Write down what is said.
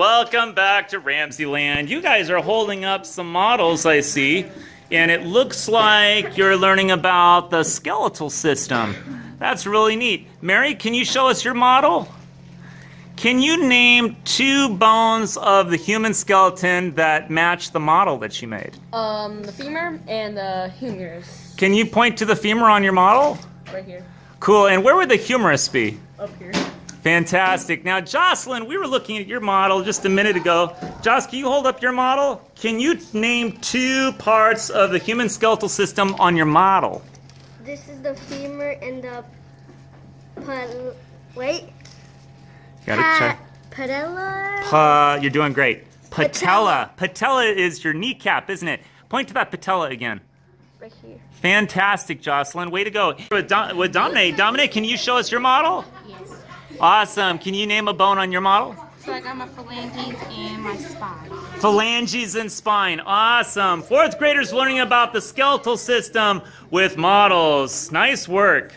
Welcome back to RamZland. You guys are holding up some models, I see, and it looks like you're learning about the skeletal system. That's really neat. Mary, can you show us your model? Can you name two bones of the human skeleton that match the model that she made? Um, the femur and the humerus. Can you point to the femur on your model? Right here. Cool. And where would the humerus be? Up here. Fantastic. Now, Jocelyn, we were looking at your model just a minute ago. Joss, can you hold up your model? Can you name two parts of the human skeletal system on your model? This is the femur and the pal- wait. Got Pa- check. patella. Pa- you're doing great. Patella. Patella. Patella is your kneecap, isn't it? Point to that patella again. right here. Fantastic, Jocelyn. Way to go. With, Dom- with Dominic, Dominic, can you show us your model? Yes. Awesome. Can you name a bone on your model? So I got my phalanges and my spine. Phalanges and spine. Awesome. Fourth graders learning about the skeletal system with models. Nice work.